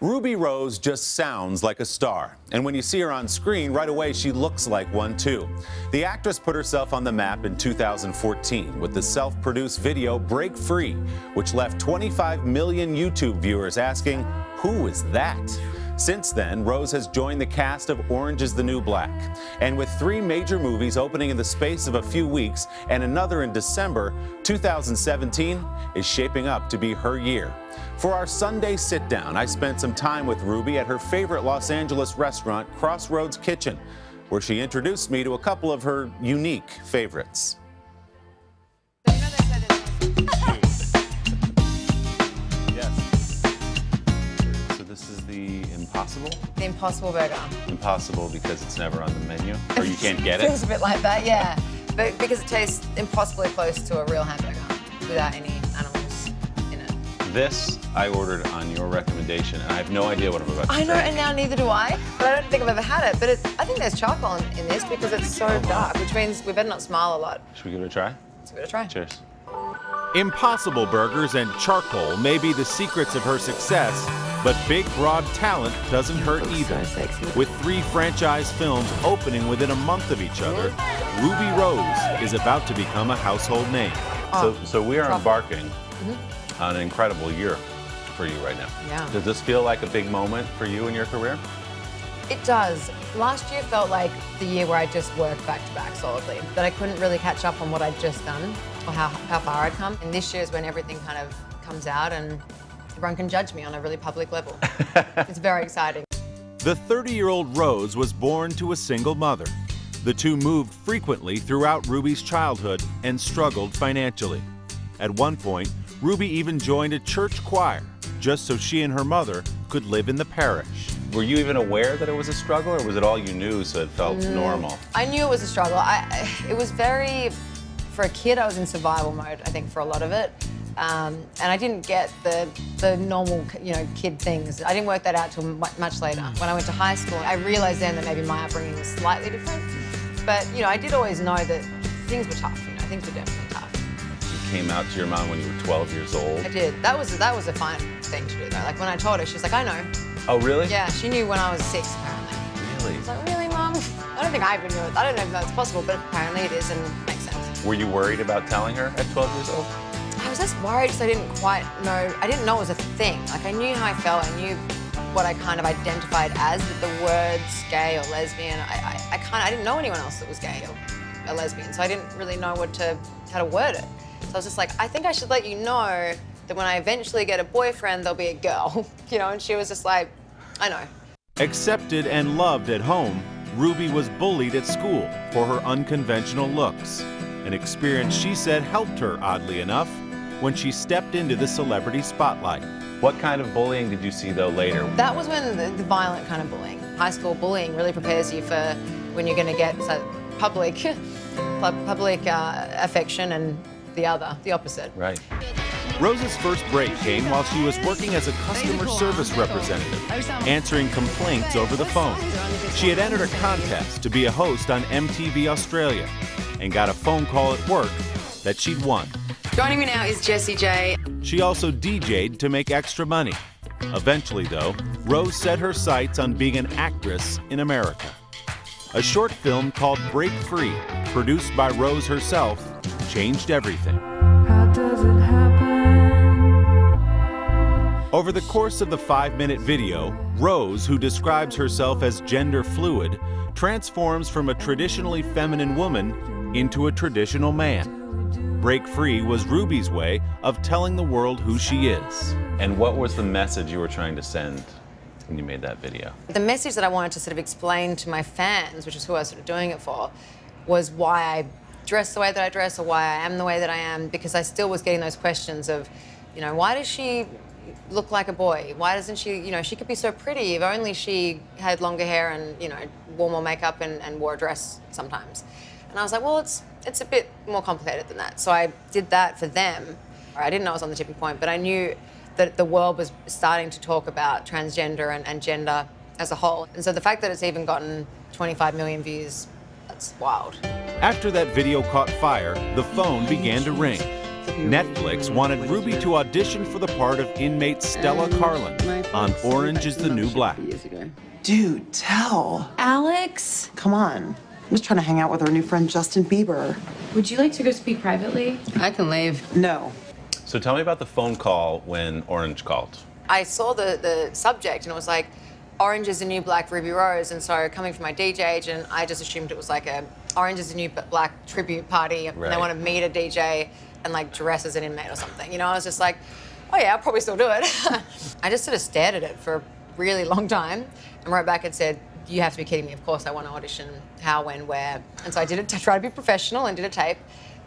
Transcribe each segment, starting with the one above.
Ruby Rose just sounds like a star. And when you see her on screen, right away she looks like one too. The actress put herself on the map in 2014 with the self produced video Break Free, which left 25 million YouTube viewers asking, Who is that? Since then, Rose has joined the cast of Orange is the New Black. And with three major movies opening in the space of a few weeks and another in December, 2017 is shaping up to be her year. For our Sunday sit down, I spent some time with Ruby at her favorite Los Angeles restaurant, Crossroads Kitchen, where she introduced me to a couple of her unique favorites. Yes. So this is the Impossible? The Impossible Burger. Impossible because it's never on the menu, or you can't get Feels it? a bit like that, yeah. But because it tastes impossibly close to a real hamburger without any animals in it. This I ordered on your recommendation, and I have no idea what I'm about to I know, try. and now neither do I. But I don't think I've ever had it. But it, I think there's charcoal in, in this because it's so dark, which means we better not smile a lot. Should we give it a try? Let's give it a try. Cheers. Impossible burgers and charcoal may be the secrets of her success, but big, broad talent doesn't hurt either. With three franchise films opening within a month of each other, Ruby Rose is about to become a household name. So, so we are truffle. embarking on an incredible year for you right now. Yeah. Does this feel like a big moment for you in your career? It does. Last year felt like the year where I just worked back to back solidly, that I couldn't really catch up on what I'd just done or how, how far I'd come. And this year is when everything kind of comes out and everyone can judge me on a really public level. it's very exciting. The 30 year old Rose was born to a single mother. The two moved frequently throughout Ruby's childhood and struggled financially. At one point, Ruby even joined a church choir just so she and her mother could live in the parish. Were you even aware that it was a struggle, or was it all you knew so it felt Mm. normal? I knew it was a struggle. I, it was very, for a kid, I was in survival mode, I think, for a lot of it. Um, and I didn't get the, the normal, you know, kid things. I didn't work that out till mu- much later. When I went to high school, I realized then that maybe my upbringing was slightly different. But, you know, I did always know that things were tough, you know, things were definitely tough. You came out to your mom when you were 12 years old. I did. That was, that was a fine thing to do, though. Like, when I told her, she was like, I know. Oh, really? Yeah, she knew when I was six, apparently. Really? I was like, really, mom? I don't think I even knew it. I don't know if that's possible, but apparently it is and makes sense. Were you worried about telling her at 12 years old? I was just worried because I didn't quite know. I didn't know it was a thing. Like I knew how I felt. I knew what I kind of identified as. But the words gay or lesbian, I, I, I kind of I didn't know anyone else that was gay or a lesbian, so I didn't really know what to how to word it. So I was just like, I think I should let you know that when I eventually get a boyfriend, there'll be a girl, you know. And she was just like, I know. Accepted and loved at home, Ruby was bullied at school for her unconventional looks. An experience she said helped her, oddly enough, when she stepped into the celebrity spotlight. What kind of bullying did you see, though, later? That was when the, the violent kind of bullying. High school bullying really prepares you for when you're going to get so, public, public uh, affection and the other, the opposite. Right. Rose's first break came while she was working as a customer service representative, answering complaints over the phone. She had entered a contest to be a host on MTV Australia and got a phone call at work that she'd won. Joining me now is Jessie J. She also DJ'd to make extra money. Eventually, though, Rose set her sights on being an actress in America. A short film called Break Free, produced by Rose herself, changed everything. How does it happen? Over the course of the five minute video, Rose, who describes herself as gender fluid, transforms from a traditionally feminine woman into a traditional man. Break Free was Ruby's way of telling the world who she is. And what was the message you were trying to send when you made that video? The message that I wanted to sort of explain to my fans, which is who I was sort of doing it for, was why I dress the way that I dress or why I am the way that I am, because I still was getting those questions of, you know, why does she look like a boy? Why doesn't she, you know, she could be so pretty if only she had longer hair and, you know, wore more makeup and, and wore a dress sometimes. And I was like, well, it's it's a bit more complicated than that. So I did that for them. I didn't know I was on the tipping point, but I knew that the world was starting to talk about transgender and, and gender as a whole. And so the fact that it's even gotten 25 million views, that's wild. After that video caught fire, the phone began to ring. Netflix wanted Ruby to audition for the part of inmate Stella Carlin on Orange is the New Black. Dude, tell. Alex, Come on. I'm just trying to hang out with our new friend Justin Bieber. would you like to go speak privately? I can leave. No. So tell me about the phone call when Orange called. I saw the, the subject and it was like, Orange is the new black Ruby Rose. And so coming from my DJ agent, I just assumed it was like a Orange is the new black tribute party. And Right. they wanted me to DJ and like dress as an inmate or something. You know, I was just like, oh yeah, I'll probably still do it. I just sort of stared at it for a really long time and wrote back and said, you have to be kidding me. Of course I want to audition. How, when, where. And so I did it to try to be professional and did a tape.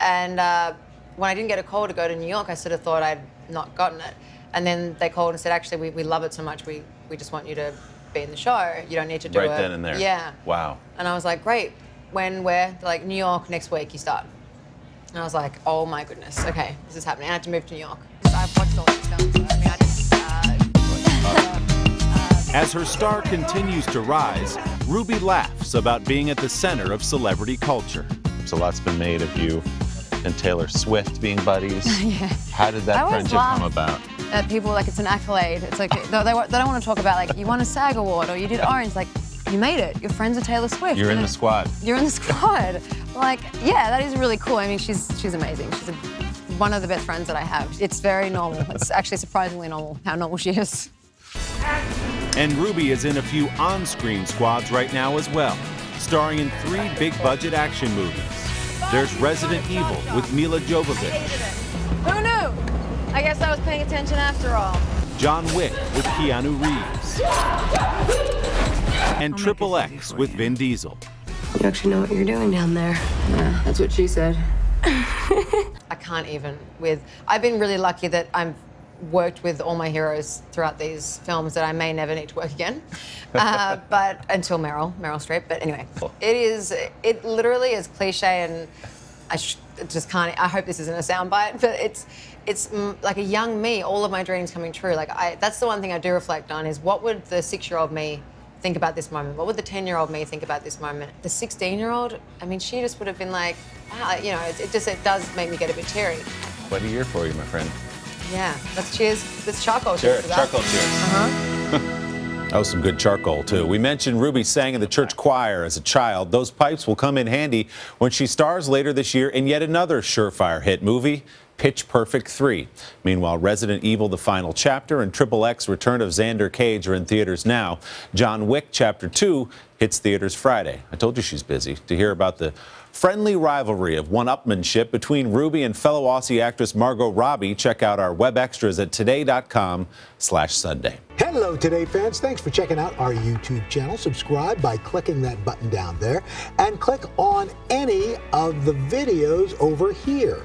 And uh, when I didn't get a call to go to New York, I sort of thought I'd not gotten it. And then they called and said, actually, we, we love it so much, we, we just want you to be in the show. You don't need to do Right it. then and there. Yeah. Wow. And I was like, great. When, where? They're like, New York, next week, you start. And I was like, oh my goodness, okay, this is happening. I had to move to New York. I've watched all these films. so, I mean, I just, uh, As her star continues to rise, Ruby laughs about being at the center of celebrity culture. So lots been made of you and Taylor Swift being buddies. yeah. How did that always friendship come about? Uh, people like it's an accolade. It's like they, they, they don't want to talk about like you won a SAG award or you did Orange. Like you made it. Your friends are Taylor Swift. You're in the squad. You're in the squad. Like yeah, that is really cool. I mean, she's she's amazing. She's a, one of the best friends that I have. It's very normal. It's actually surprisingly normal how normal she is. And Ruby is in a few on screen squads right now as well, starring in three big budget action movies. There's Resident Evil with Milla Jovovich? I guess I was paying attention after all. John Wick with Keanu Reeves, and Triple X with Vin Diesel. You actually know what you're doing down there. Yeah, that's what she said. I can't even with. I've been really lucky that I've worked with all my heroes throughout these films that I may never need to work again. Uh, but until Meryl, Meryl Streep. But anyway, it is. It literally is cliche, and I sh- just can't. I hope this isn't a soundbite, but it's. It's like a young me, all of my dreams coming true. Like I, that's the one thing I do reflect on is what would the six-year-old me think about this moment? What would the 10 year old me think about this moment? The 16 year old, I mean, she just would have been like, wow, you know, it, it just it does make me get a bit teary. What a year for you, my friend. Yeah, let's cheers. Let's charcoal Sure, cheers that. charcoal cheers. Uh-huh. Oh, some good charcoal, too. We mentioned Ruby sang in the church choir as a child. Those pipes will come in handy when she stars later this year in yet another surefire hit movie, Pitch Perfect 3. Meanwhile, Resident Evil The Final Chapter and Triple X Return of Xander Cage are in theaters now. John Wick Chapter 2 hits theaters Friday. I told you she's busy. To hear about the friendly rivalry of one-upmanship between Ruby and fellow Aussie actress Margot Robbie, check out our web extras at today.com slash Sunday. Hello, Today fans. Thanks for checking out our YouTube channel. Subscribe by clicking that button down there and click on any of the videos over here